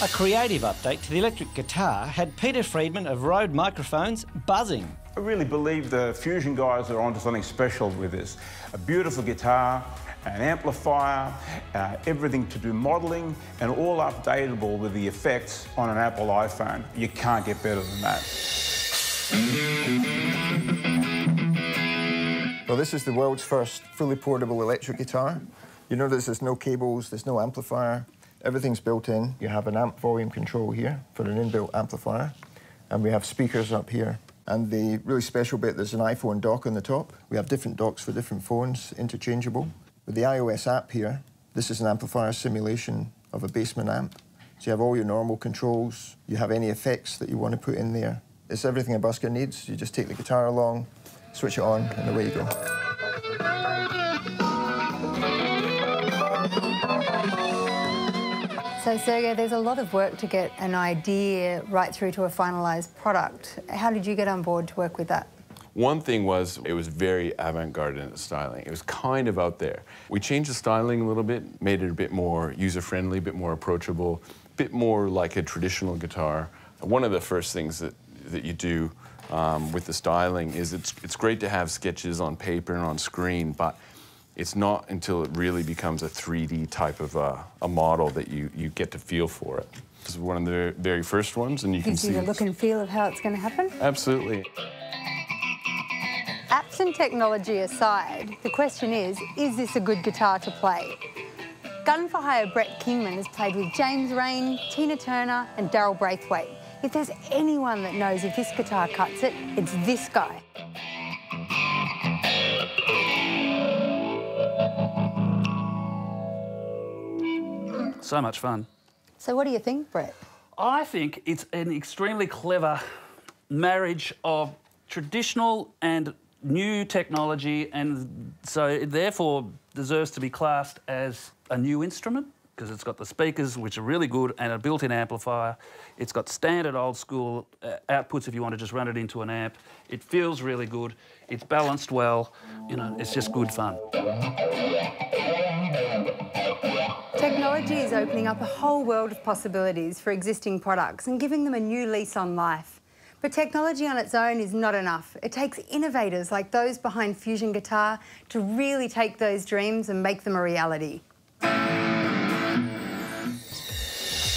A creative update to the electric guitar had Peter Freedman of Rode Microphones buzzing. I really believe the Fusion guys are onto something special with this. A beautiful guitar, an amplifier, uh, everything to do modelling, and all updatable with the effects on an Apple iPhone. You can't get better than that. Well, this is the world's first fully portable electric guitar. You notice there's no cables, there's no amplifier. Everything's built in. You have an amp volume control here for an inbuilt amplifier, and we have speakers up here. And the really special bit, there's an iPhone dock on the top. We have different docks for different phones, interchangeable. With the iOS app here, this is an amplifier simulation of a Bassman amp. So you have all your normal controls, you have any effects that you want to put in there. It's everything a busker needs. You just take the guitar along, switch it on, and away you go. So, Sergey, there's a lot of work to get an idea right through to a finalised product. How did you get on board to work with that? One thing was it was very avant-garde in its styling. It was kind of out there. We changed the styling a little bit, made it a bit more user-friendly, a bit more approachable, a bit more like a traditional guitar. One of the first things that, that you do um, with the styling is it's, it's great to have sketches on paper and on screen, but it's not until it really becomes a 3D type of uh, a model that you, you get to feel for it. This is one of the very first ones, and you Gives can see the look and feel of how it's going to happen? Absolutely. Apps and technology aside, the question is, is this a good guitar to play? Gun for Hire Brett Kingman has played with James Reyne, Tina Turner and Daryl Braithwaite. If there's anyone that knows if this guitar cuts it, it's this guy. So much fun. So what do you think, Brett? I think it's an extremely clever marriage of traditional and new technology, and so it therefore deserves to be classed as a new instrument because it's got the speakers, which are really good, and a built-in amplifier. It's got standard old school uh, outputs if you want to just run it into an amp. It feels really good. It's balanced well. You know, it's just good fun. Is opening up a whole world of possibilities for existing products and giving them a new lease on life. But technology on its own is not enough. It takes innovators like those behind Fusion Guitar to really take those dreams and make them a reality.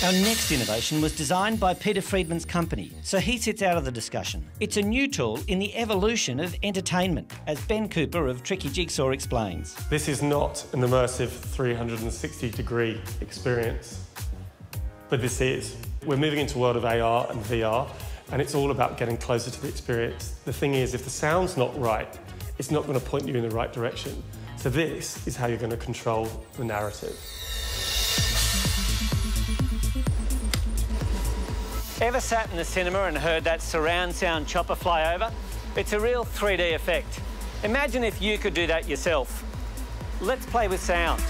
Our next innovation was designed by Peter Freedman's company, so he sits out of the discussion. It's a new tool in the evolution of entertainment, as Ben Cooper of Tricky Jigsaw explains. This is not an immersive 360 degree experience, but this is. We're moving into a world of AR and VR, and it's all about getting closer to the experience. The thing is, if the sound's not right, it's not going to point you in the right direction. So this is how you're going to control the narrative. Ever sat in the cinema and heard that surround sound chopper fly over? It's a real 3D effect. Imagine if you could do that yourself. Let's play with sound.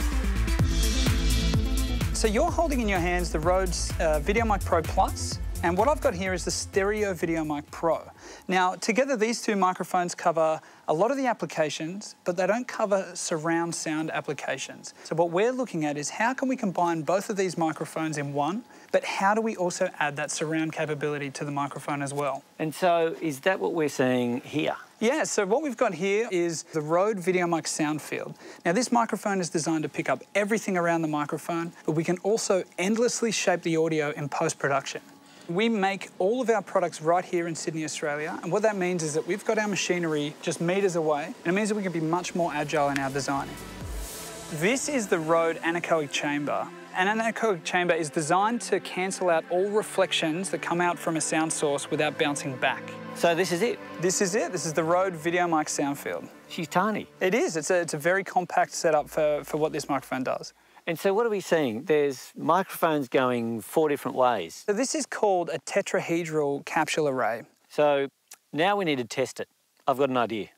So you're holding in your hands the Rhodes uh, VideoMic Pro Plus, and what I've got here is the Stereo VideoMic Pro. Now, together these two microphones cover a lot of the applications, but they don't cover surround sound applications. So what we're looking at is how can we combine both of these microphones in one, but how do we also add that surround capability to the microphone as well? And so, is that what we're seeing here? Yeah, so what we've got here is the Rode VideoMic sound field. Now this microphone is designed to pick up everything around the microphone, but we can also endlessly shape the audio in post-production. We make all of our products right here in Sydney, Australia, and what that means is that we've got our machinery just metres away, and it means that we can be much more agile in our designing. This is the Rode anechoic chamber. An anechoic chamber is designed to cancel out all reflections that come out from a sound source without bouncing back. So this is it? This is it. This is the Rode VideoMic sound field. She's tiny. It is. It's a, it's a very compact setup for, for what this microphone does. And so what are we seeing? There's microphones going four different ways. So this is called a tetrahedral capsule array. So now we need to test it. I've got an idea.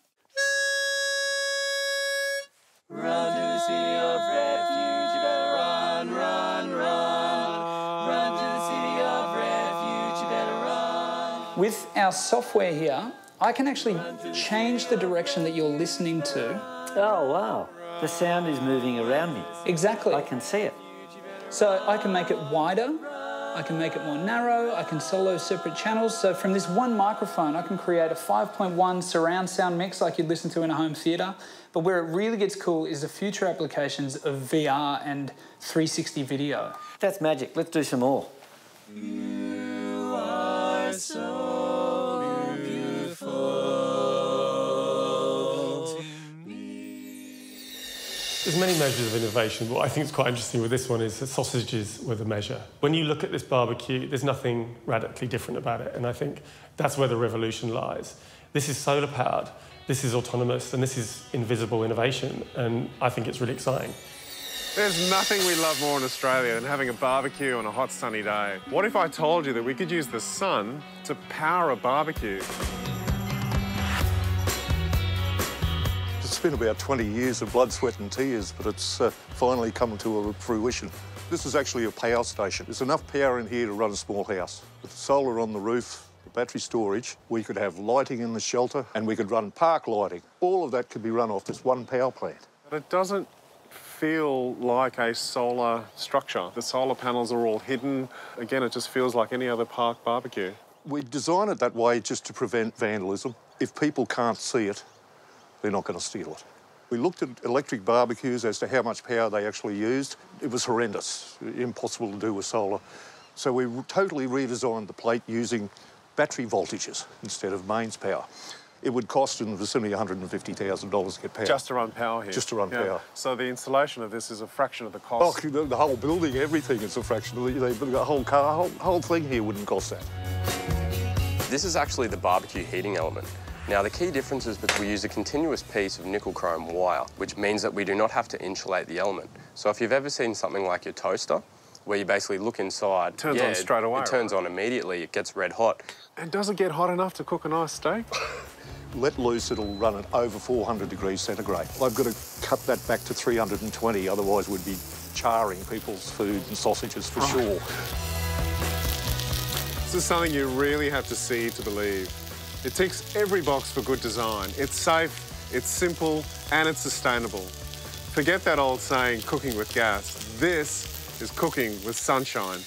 Run to the city of refuge, you better run, run, run. Run to the city of refuge, you better run. With our software here, I can actually change the direction that you're listening to. Oh, wow. The sound is moving around me. Exactly. I can see it. So I can make it wider, I can make it more narrow, I can solo separate channels. So from this one microphone, I can create a 5.1 surround sound mix like you'd listen to in a home theatre. But where it really gets cool is the future applications of VR and 360 video. That's magic. Let's do some more. There's many measures of innovation, but I think is quite interesting with this one is that sausages were the measure. When you look at this barbecue, there's nothing radically different about it, and I think that's where the revolution lies. This is solar powered, this is autonomous, and this is invisible innovation, and I think it's really exciting. There's nothing we love more in Australia than having a barbecue on a hot sunny day. What if I told you that we could use the sun to power a barbecue? Been about 20 years of blood, sweat and tears, but it's uh, finally come to a fruition. This is actually a power station. There's enough power in here to run a small house. With solar on the roof, the battery storage, we could have lighting in the shelter and we could run park lighting. All of that could be run off this one power plant. But it doesn't feel like a solar structure. The solar panels are all hidden. Again, it just feels like any other park barbecue. We design it that way just to prevent vandalism. If people can't see it, they're not going to steal it. We looked at electric barbecues as to how much power they actually used. It was horrendous, impossible to do with solar. So we totally redesigned the plate using battery voltages instead of mains power. It would cost in the vicinity of $150,000 to get power. Just to run power here. Just to run Yeah. power. So the installation of this is a fraction of the Oh, cost. the, the whole building, everything is a fraction of the, the, the whole car, whole, whole thing here wouldn't cost that. This is actually the barbecue heating element. Now, the key difference is that we use a continuous piece of nickel chrome wire, which means that we do not have to insulate the element. So if you've ever seen something like your toaster, where you basically look inside... Turns on straight away, It turns on immediately, it gets red hot. And does it get hot enough to cook a nice steak? Let loose, it'll run at over 400 degrees centigrade. I've got to cut that back to 320, otherwise we'd be charring people's food and sausages for sure. This is something you really have to see to believe. It ticks every box for good design. It's safe, it's simple, and it's sustainable. Forget that old saying, cooking with gas. This is cooking with sunshine.